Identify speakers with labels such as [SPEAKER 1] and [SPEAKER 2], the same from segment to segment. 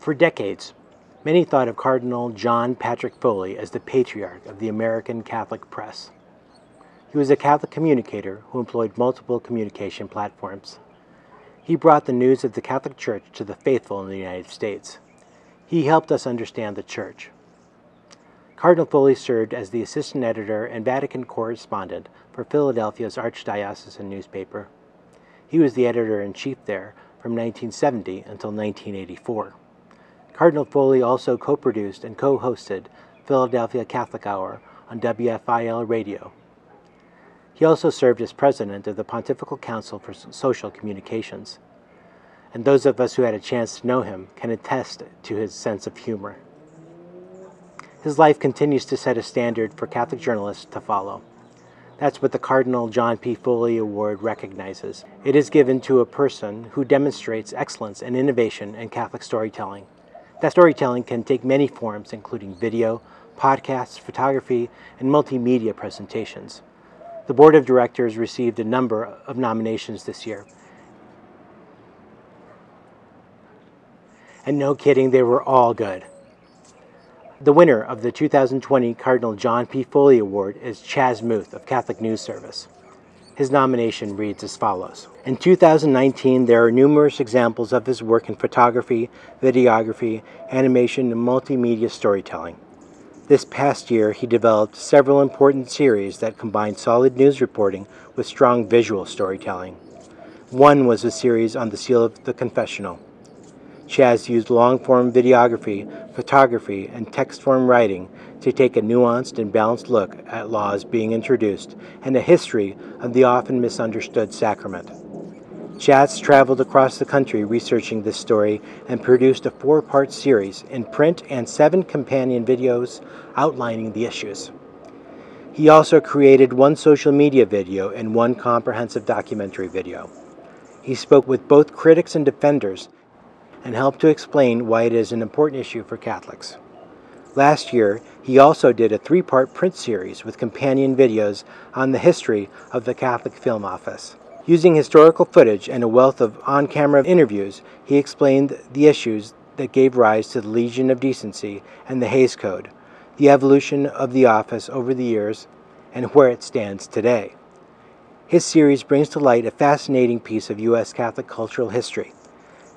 [SPEAKER 1] For decades, many thought of Cardinal John Patrick Foley as the patriarch of the American Catholic press. He was a Catholic communicator who employed multiple communication platforms. He brought the news of the Catholic Church to the faithful in the United States. He helped us understand the Church. Cardinal Foley served as the assistant editor and Vatican correspondent for Philadelphia's Archdiocesan newspaper. He was the editor in chief there from 1970 until 1984. Cardinal Foley also co produced and co hosted Philadelphia Catholic Hour on WFIL radio. He also served as president of the Pontifical Council for Social Communications. And those of us who had a chance to know him can attest to his sense of humor. His life continues to set a standard for Catholic journalists to follow. That's what the Cardinal John P. Foley Award recognizes. It is given to a person who demonstrates excellence and innovation in Catholic storytelling. That storytelling can take many forms, including video, podcasts, photography, and multimedia presentations. The Board of Directors received a number of nominations this year. And no kidding, they were all good. The winner of the 2020 Cardinal John P. Foley Award is Chaz Muth of Catholic News Service. His nomination reads as follows In 2019, there are numerous examples of his work in photography, videography, animation, and multimedia storytelling. This past year, he developed several important series that combined solid news reporting with strong visual storytelling. One was a series on the seal of the confessional. Chaz used long form videography, photography, and text form writing to take a nuanced and balanced look at laws being introduced and a history of the often misunderstood sacrament. Chaz traveled across the country researching this story and produced a four part series in print and seven companion videos outlining the issues. He also created one social media video and one comprehensive documentary video. He spoke with both critics and defenders and helped to explain why it is an important issue for Catholics. Last year, he also did a three part print series with companion videos on the history of the Catholic Film Office. Using historical footage and a wealth of on camera interviews, he explained the issues that gave rise to the Legion of Decency and the Hays Code, the evolution of the office over the years, and where it stands today. His series brings to light a fascinating piece of U.S. Catholic cultural history.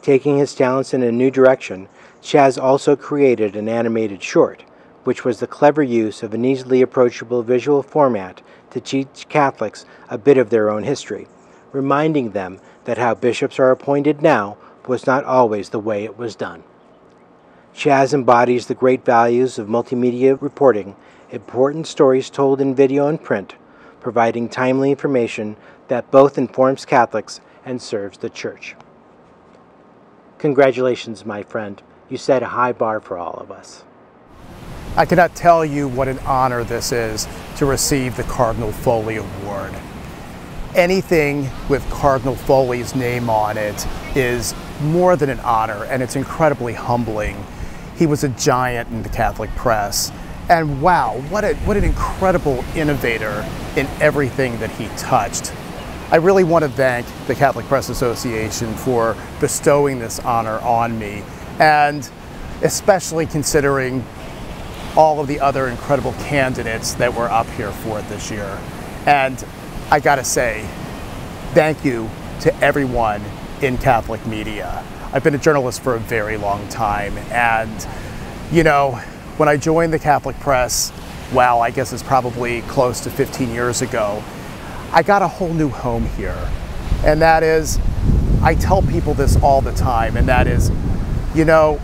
[SPEAKER 1] Taking his talents in a new direction, Chaz also created an animated short, which was the clever use of an easily approachable visual format to teach Catholics a bit of their own history, reminding them that how bishops are appointed now was not always the way it was done. Chaz embodies the great values of multimedia reporting, important stories told in video and print, providing timely information that both informs Catholics and serves the Church. Congratulations, my friend. You set a high bar for all of us.
[SPEAKER 2] I cannot tell you what an honor this is to receive the Cardinal Foley Award. Anything with Cardinal Foley's name on it is more than an honor, and it's incredibly humbling. He was a giant in the Catholic press. And wow, what, a, what an incredible innovator in everything that he touched. I really want to thank the Catholic Press Association for bestowing this honor on me, and especially considering all of the other incredible candidates that were up here for it this year. And I gotta say, thank you to everyone in Catholic media. I've been a journalist for a very long time, and you know, when I joined the Catholic Press, well, I guess it's probably close to 15 years ago, I got a whole new home here. And that is, I tell people this all the time, and that is, you know,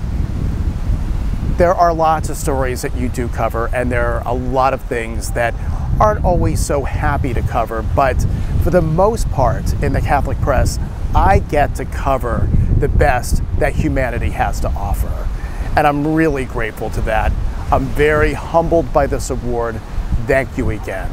[SPEAKER 2] there are lots of stories that you do cover, and there are a lot of things that aren't always so happy to cover, but for the most part in the Catholic press, I get to cover the best that humanity has to offer. And I'm really grateful to that. I'm very humbled by this award. Thank you again.